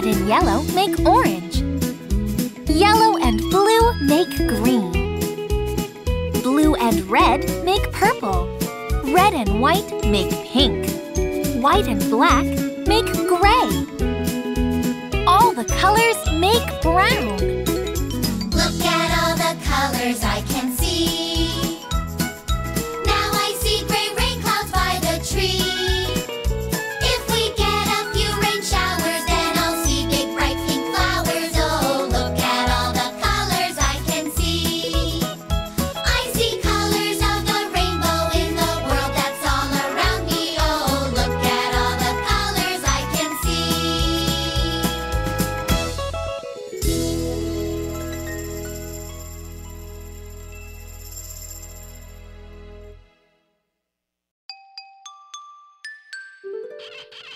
Red and yellow make orange. Yellow and blue make green. Blue and red make purple. Red and white make pink. White and black make gray. All the colors make brown. Look at all the colors I can see. Ha ha ha!